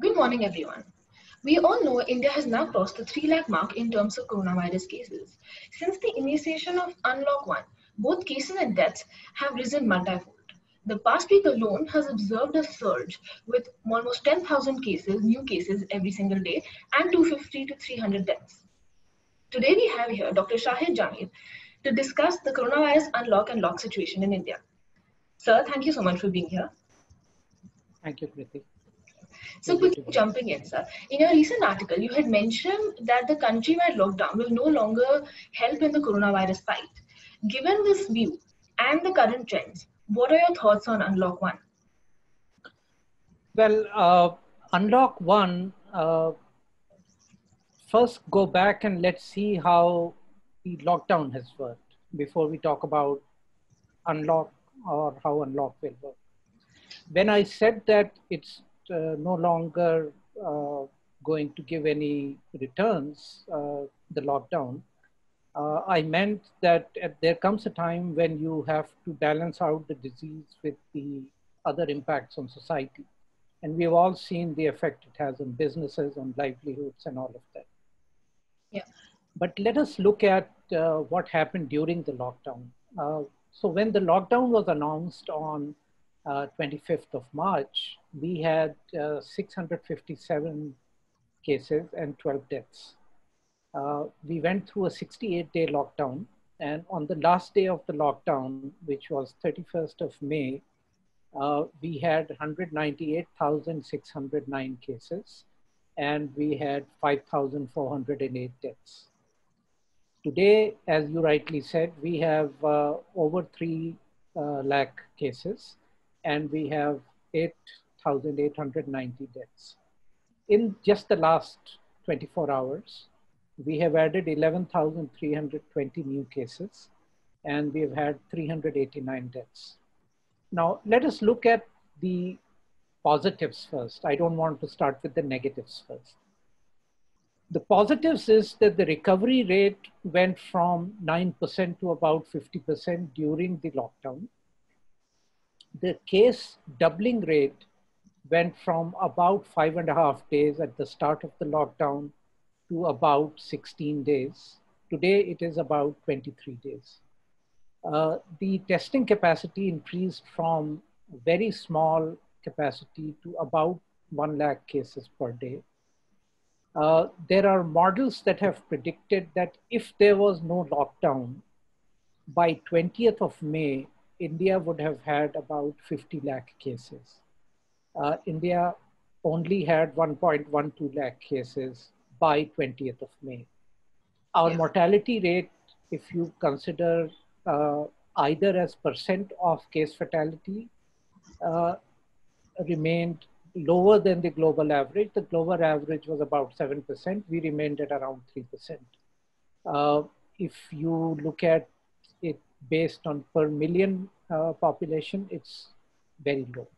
Good morning, everyone. We all know India has now crossed the 3 lakh mark in terms of coronavirus cases. Since the initiation of Unlock 1, both cases and deaths have risen multifold. The past week alone has observed a surge with almost 10,000 cases, new cases every single day, and 250 to 300 deaths. Today we have here Dr. Shahid Jameel to discuss the coronavirus unlock and lock situation in India. Sir, thank you so much for being here. Thank you, Kriti. So quickly jumping in, sir. In your recent article, you had mentioned that the countrywide lockdown will no longer help in the coronavirus fight. Given this view and the current trends, what are your thoughts on Unlock 1? Well, uh, Unlock 1, uh, first go back and let's see how the lockdown has worked before we talk about Unlock or how Unlock will work. When I said that it's no longer uh, going to give any returns, uh, the lockdown, uh, I meant that there comes a time when you have to balance out the disease with the other impacts on society. And we've all seen the effect it has on businesses, on livelihoods, and all of that. Yeah. But let us look at uh, what happened during the lockdown. Uh, so when the lockdown was announced on 25th uh, of March, we had uh, 657 cases and 12 deaths uh, we went through a 68 day lockdown. And on the last day of the lockdown, which was 31st of May, uh, we had 198,609 cases and we had 5,408 deaths. Today, as you rightly said, we have uh, over 3 uh, lakh cases and we have 8,890 deaths. In just the last 24 hours, we have added 11,320 new cases and we have had 389 deaths. Now, let us look at the positives first. I don't want to start with the negatives first. The positives is that the recovery rate went from 9% to about 50% during the lockdown. The case doubling rate went from about five and a half days at the start of the lockdown to about 16 days. Today it is about 23 days. Uh, the testing capacity increased from very small capacity to about 1 lakh cases per day. Uh, there are models that have predicted that if there was no lockdown, by 20th of May, India would have had about 50 lakh cases. Uh, India only had 1.12 lakh cases by 20th of May. Our yes. mortality rate, if you consider uh, either as percent of case fatality, uh, remained lower than the global average. The global average was about 7%. We remained at around 3%. Uh, if you look at it based on per million uh, population, it's very low.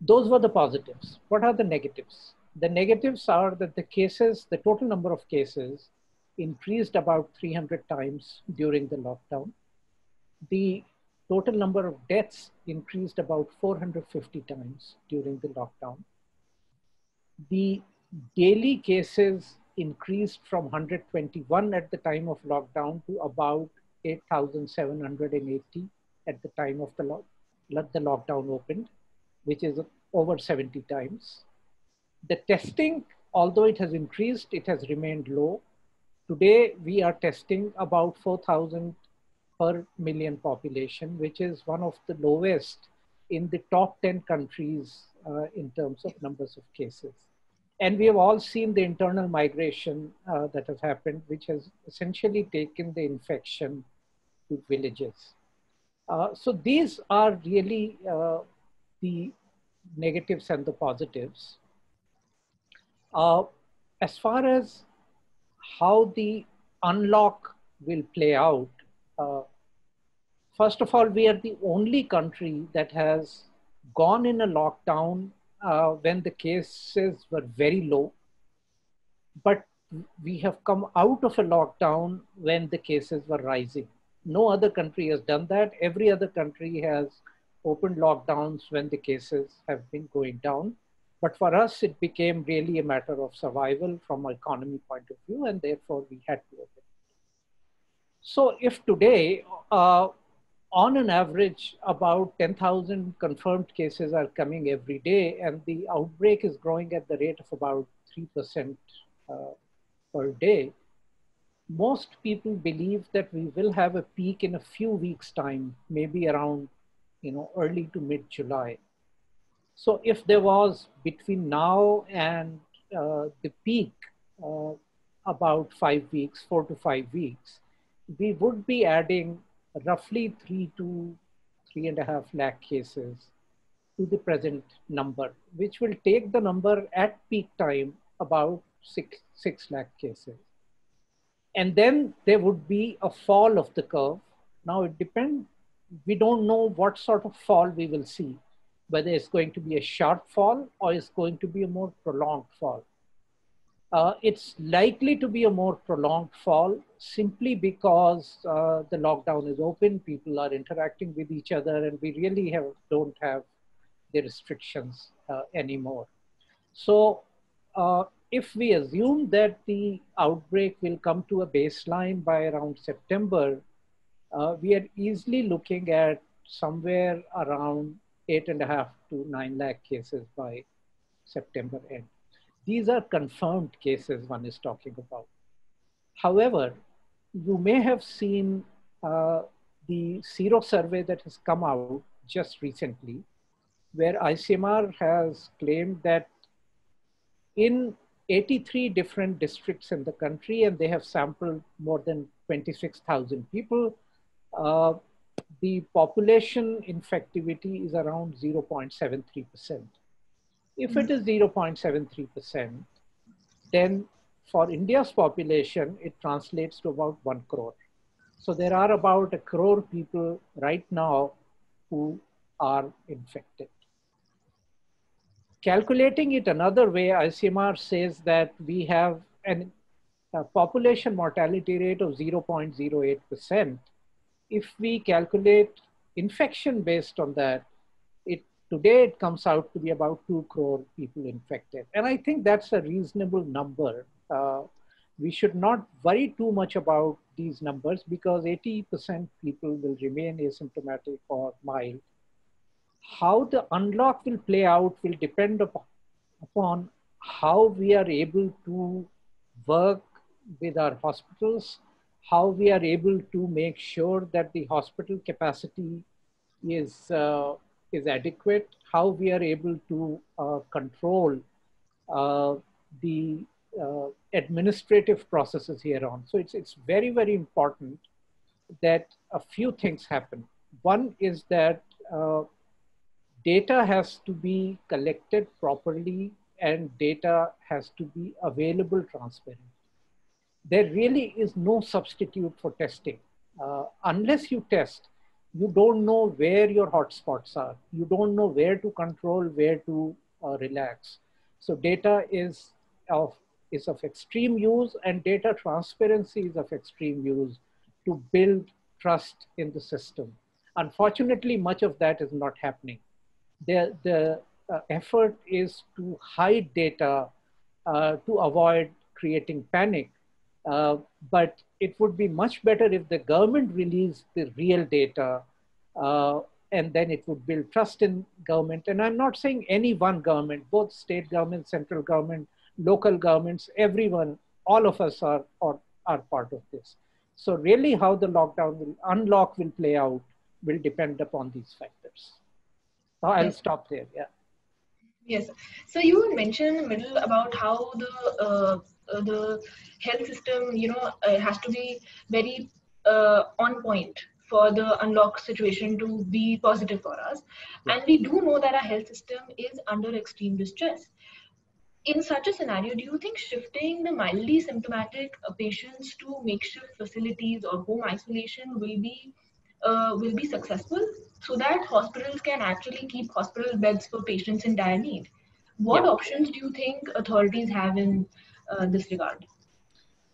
Those were the positives. What are the negatives? The negatives are that the cases, the total number of cases increased about 300 times during the lockdown. The total number of deaths increased about 450 times during the lockdown. The daily cases increased from 121 at the time of lockdown to about 8,780 at the time of the, the lockdown opened, which is over 70 times. The testing, although it has increased, it has remained low. Today, we are testing about 4,000 per million population, which is one of the lowest in the top 10 countries uh, in terms of numbers of cases. And we have all seen the internal migration uh, that has happened, which has essentially taken the infection to villages. Uh, so these are really uh, the negatives and the positives. Uh, as far as how the unlock will play out, first of all, we are the only country that has gone in a lockdown uh, when the cases were very low, but we have come out of a lockdown when the cases were rising. No other country has done that. Every other country has opened lockdowns when the cases have been going down But for us, it became really a matter of survival from an economy point of view, and therefore we had to open. So if today, uh, on an average, about 10,000 confirmed cases are coming every day, and the outbreak is growing at the rate of about 3% uh, per day, most people believe that we will have a peak in a few weeks' time, maybe around you know, early to mid-July. So if there was between now and uh, the peak uh, about five weeks, four to five weeks, we would be adding roughly three to three and a half lakh cases to the present number, which will take the number at peak time about six, six lakh cases. And then there would be a fall of the curve. Now it depends, we don't know what sort of fall we will see, whether it's going to be a sharp fall or it's going to be a more prolonged fall. Uh, it's likely to be a more prolonged fall simply because uh, the lockdown is open, people are interacting with each other, and we really have, don't have the restrictions uh, anymore. So uh, if we assume that the outbreak will come to a baseline by around September, uh, we are easily looking at somewhere around eight and a half to nine lakh cases by September end. These are confirmed cases one is talking about. However, you may have seen uh, the Sero survey that has come out just recently, where ICMR has claimed that in 83 different districts in the country, and they have sampled more than 26,000 people, uh, the population infectivity is around 0.73%. If it is 0.73%, then for India's population, it translates to about 1 crore. So there are about a crore people right now who are infected. Calculating it another way, ICMR says that we have an, a population mortality rate of 0.08%. If we calculate infection based on that, Today it comes out to be about 2 crore people infected. And I think that's a reasonable number. Uh, we should not worry too much about these numbers because 80% people will remain asymptomatic or mild. How the unlock will play out will depend upon, how we are able to work with our hospitals, how we are able to make sure that the hospital capacity is uh, is adequate, how we are able to uh, control uh, the uh, administrative processes here on. So it's, it's very, very important that a few things happen. One is that uh, data has to be collected properly and data has to be available transparent. There really is no substitute for testing. Uh, unless you test, you don't know where your hotspots are. You don't know where to control, where to uh, relax. So data is of, is of extreme use and data transparency is of extreme use to build trust in the system. Unfortunately, much of that is not happening. The, the uh, effort is to hide data uh, to avoid creating panic. Uh, but it would be much better if the government released the real data uh, and then it would build trust in government. And I'm not saying any one government, both state government, central government, local governments, everyone, all of us are, are, are part of this. So really how the lockdown will, unlock will play out will depend upon these factors. Now I'll yes. stop there, yeah. Yes. So you mentioned in the middle about how the uh, uh, the health system, you know, uh, has to be very uh, on point for the unlock situation to be positive for us. And we do know that our health system is under extreme distress. In such a scenario, do you think shifting the mildly symptomatic uh, patients to makeshift facilities or home isolation will be uh, will be successful so that hospitals can actually keep hospital beds for patients in dire need? What yeah. options do you think authorities have in uh, this regard?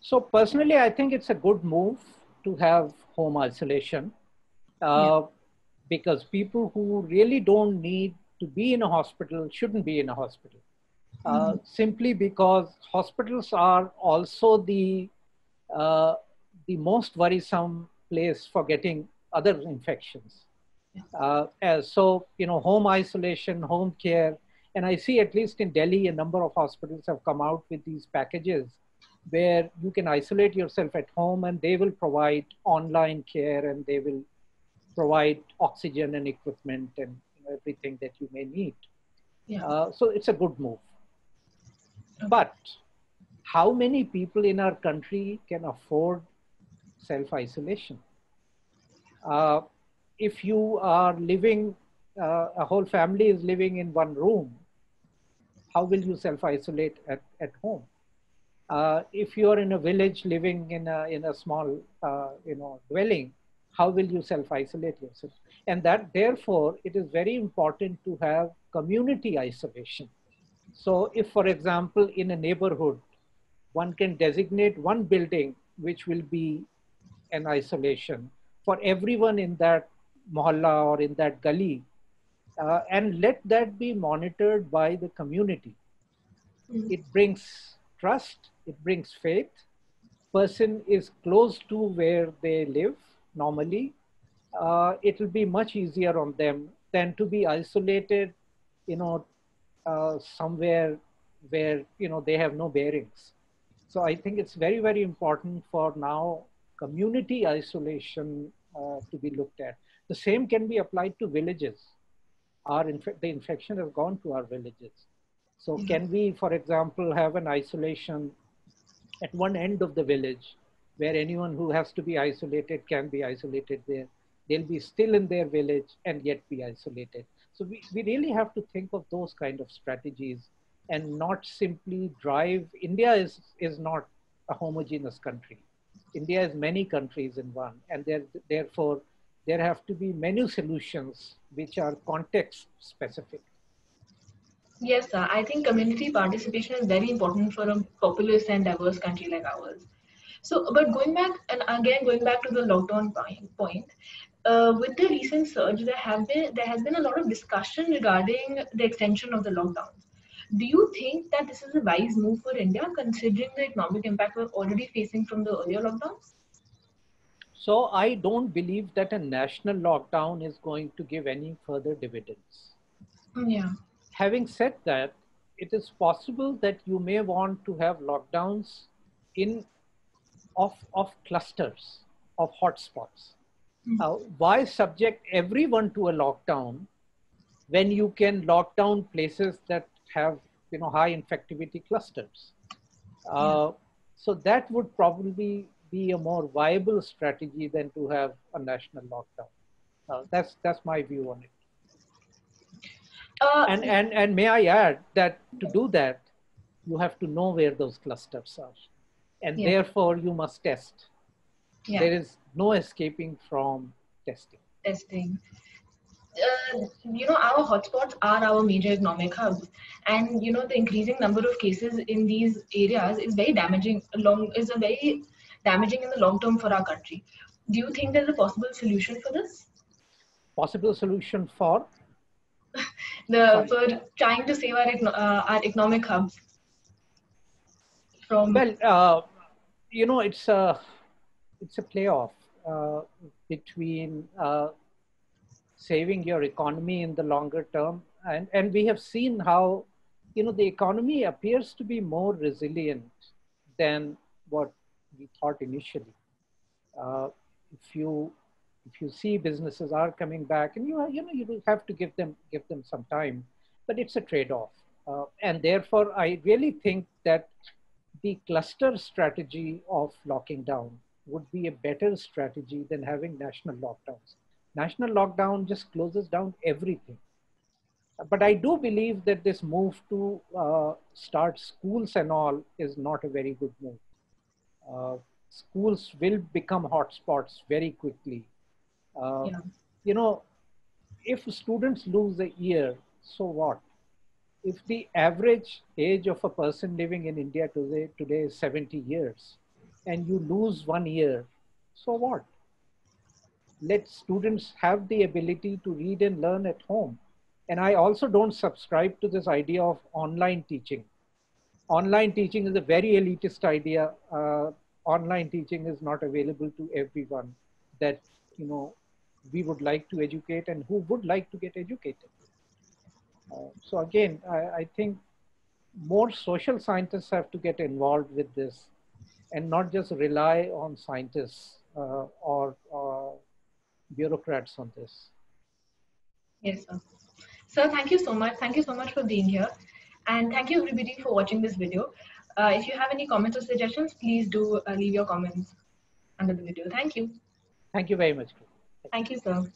So personally, I think it's a good move to have home isolation uh, yeah. because people who really don't need to be in a hospital shouldn't be in a hospital. uh, mm-hmm. simply because hospitals are also the uh, the most worrisome place for getting other infections. Uh, so you know, home isolation, home care, and I see at least in Delhi, a number of hospitals have come out with these packages where you can isolate yourself at home and they will provide online care and they will provide oxygen and equipment and you know, everything that you may need. Yeah. Uh, so it's a good move. But how many people in our country can afford self-isolation? Uh, if you are living, uh, a whole family is living in one room, how will you self-isolate at, at home? Uh, if you are in a village living in a, in a small, uh, you know, dwelling, how will you self-isolate yourself? And that, therefore, it is very important to have community isolation. So if, for example, in a neighborhood, one can designate one building which will be an isolation for everyone in that mohalla or in that gully, uh, and let that be monitored by the community. Mm-hmm. It brings trust, it brings faith. Person is close to where they live normally. Uh, it will be much easier on them than to be isolated, you know, uh, somewhere where you know they have no bearings. So I think it's very very important for now community isolation uh, to be looked at. The same can be applied to villages. Our inf- the infection has gone to our villages. So mm-hmm. can we, for example, have an isolation at one end of the village where anyone who has to be isolated can be isolated there. They'll be still in their village and yet be isolated. So we, we really have to think of those kind of strategies and not simply drive. India is, is not a homogeneous country. India is many countries in one, and there, therefore there have to be many solutions which are context specific. Yes, sir. I think community participation is very important for a populous and diverse country like ours. So, but going back and again going back to the lockdown point, uh, with the recent surge, there have been there has been a lot of discussion regarding the extension of the lockdowns. Do you think that this is a wise move for India, considering the economic impact we're already facing from the earlier lockdowns? So I don't believe that a national lockdown is going to give any further dividends. Yeah. Having said that, it is possible that you may want to have lockdowns in of, of clusters of hotspots. Mm-hmm. Uh, why subject everyone to a lockdown when you can lock down places that have you know high infectivity clusters? Uh. So that would probably be a more viable strategy than to have a national lockdown. Uh, that's that's my view on it. Uh, and and and may I add that to do that, you have to know where those clusters are, and yeah. therefore you must test. Yeah. There is no escaping from testing. Testing. Uh, you know our hotspots are our major economic hubs and you know the increasing number of cases in these areas is very damaging along is a very damaging in the long term for our country. Do you think there's a possible solution for this? Possible solution for? the for trying to save our uh, our economic hubs from. Well, uh, you know, it's a it's a playoff uh, between uh, saving your economy in the longer term, and and we have seen how you know the economy appears to be more resilient than what we thought initially. Uh, if you if you see businesses are coming back, and you you know you have to give them give them some time, but it's a trade-off, uh, and therefore I really think that the cluster strategy of locking down would be a better strategy than having national lockdowns. National lockdown just closes down everything. But I do believe that this move to uh, start schools and all is not a very good move uh, schools will become hotspots very quickly. Uh, yeah. You know, if students lose a year, so what? If the average age of a person living in India today, today is 70 years, and you lose one year, so what? Let students have the ability to read and learn at home. And I also don't subscribe to this idea of online teaching online teaching is a very elitist idea. Uh, online teaching is not available to everyone that, you know, we would like to educate and who would like to get educated. Uh, so again, I, I, think more social scientists have to get involved with this and not just rely on scientists uh, or, or bureaucrats on this. Yes, sir. Sir, thank you so much. Thank you so much for being here. And thank you everybody for watching this video. Uh, if you have any comments or suggestions, please do uh, leave your comments under the video. Thank you. Thank you very much. Thank you, sir.